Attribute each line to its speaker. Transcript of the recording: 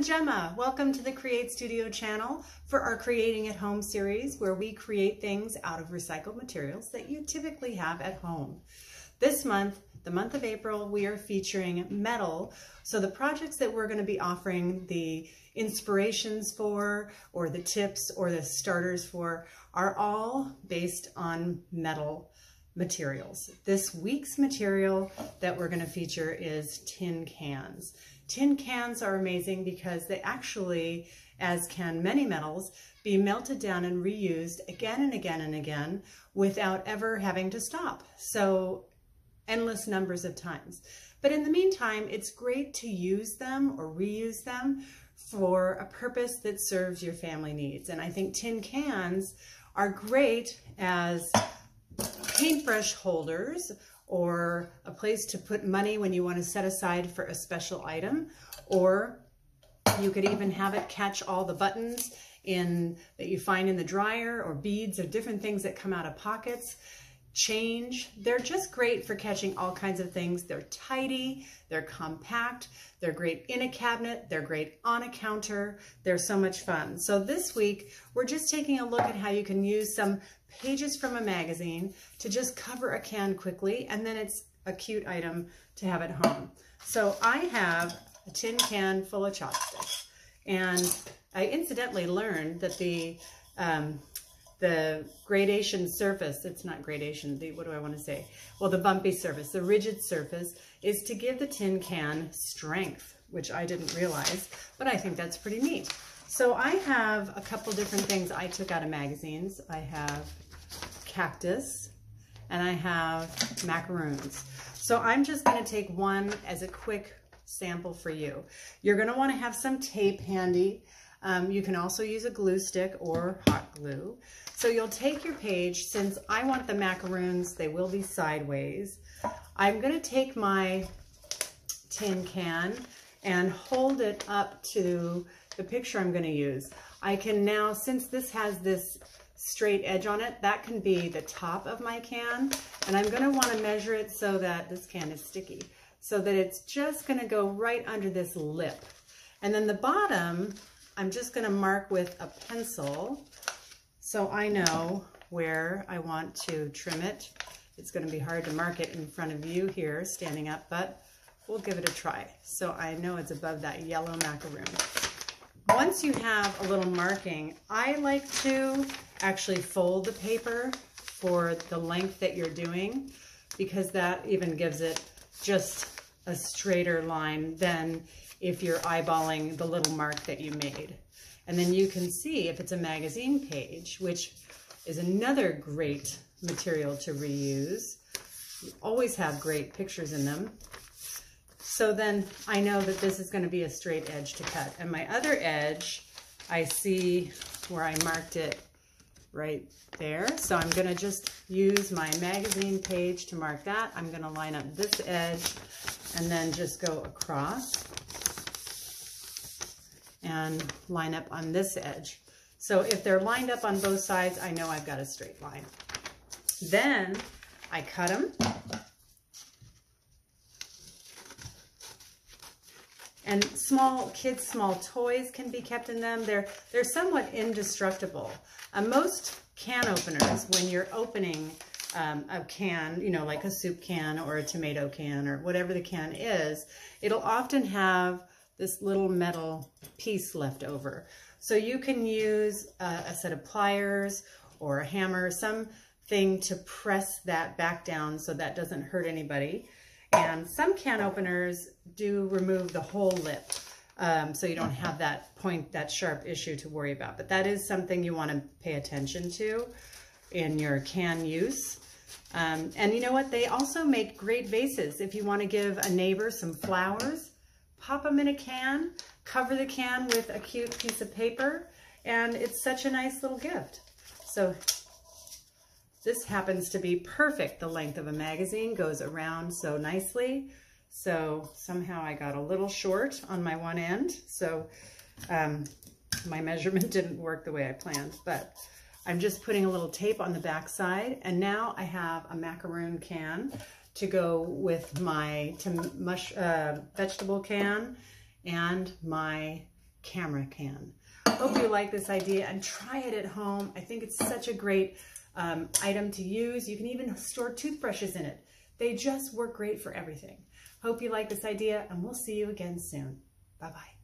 Speaker 1: Jemma. Welcome to the Create Studio channel for our Creating at Home series where we create things out of recycled materials that you typically have at home. This month, the month of April, we are featuring metal. So the projects that we're going to be offering the inspirations for or the tips or the starters for are all based on metal materials. This week's material that we're going to feature is tin cans. Tin cans are amazing because they actually, as can many metals, be melted down and reused again and again and again without ever having to stop. So endless numbers of times. But in the meantime, it's great to use them or reuse them for a purpose that serves your family needs. And I think tin cans are great as paintbrush holders or a place to put money when you want to set aside for a special item, or you could even have it catch all the buttons in that you find in the dryer or beads or different things that come out of pockets change. They're just great for catching all kinds of things. They're tidy, they're compact, they're great in a cabinet, they're great on a counter. They're so much fun. So this week, we're just taking a look at how you can use some pages from a magazine to just cover a can quickly, and then it's a cute item to have at home. So I have a tin can full of chopsticks, and I incidentally learned that the um, the gradation surface, it's not gradation, the, what do I want to say? Well, the bumpy surface, the rigid surface, is to give the tin can strength, which I didn't realize, but I think that's pretty neat. So I have a couple different things I took out of magazines. I have cactus and I have macaroons. So I'm just gonna take one as a quick sample for you. You're gonna wanna have some tape handy. Um, you can also use a glue stick or hot glue. So you'll take your page, since I want the macaroons, they will be sideways. I'm gonna take my tin can and hold it up to the picture I'm gonna use. I can now, since this has this straight edge on it, that can be the top of my can. And I'm gonna wanna measure it so that this can is sticky, so that it's just gonna go right under this lip. And then the bottom, I'm just gonna mark with a pencil so I know where I want to trim it. It's gonna be hard to mark it in front of you here, standing up, but we'll give it a try. So I know it's above that yellow macaroon. Once you have a little marking, I like to actually fold the paper for the length that you're doing because that even gives it just a straighter line than if you're eyeballing the little mark that you made. And then you can see if it's a magazine page, which is another great material to reuse. You always have great pictures in them. So then I know that this is going to be a straight edge to cut. And my other edge, I see where I marked it right there. So I'm going to just use my magazine page to mark that. I'm going to line up this edge and then just go across and line up on this edge. So if they're lined up on both sides, I know I've got a straight line. Then I cut them. And small kids' small toys can be kept in them. They're, they're somewhat indestructible. Uh, most can openers, when you're opening um, a can, you know, like a soup can or a tomato can or whatever the can is, it'll often have this little metal piece left over. So you can use a, a set of pliers or a hammer, something to press that back down so that doesn't hurt anybody. And some can openers do remove the whole lip. Um, so you don't have that point, that sharp issue to worry about. But that is something you want to pay attention to in your can use. Um, and you know what? They also make great vases. If you want to give a neighbor some flowers, pop them in a can, cover the can with a cute piece of paper, and it's such a nice little gift. So this happens to be perfect. The length of a magazine goes around so nicely. So somehow I got a little short on my one end. So um, my measurement didn't work the way I planned, but I'm just putting a little tape on the back side. And now I have a macaroon can to go with my mush, uh, vegetable can and my camera can. Hope you like this idea and try it at home. I think it's such a great um, item to use. You can even store toothbrushes in it. They just work great for everything. Hope you like this idea and we'll see you again soon. Bye-bye.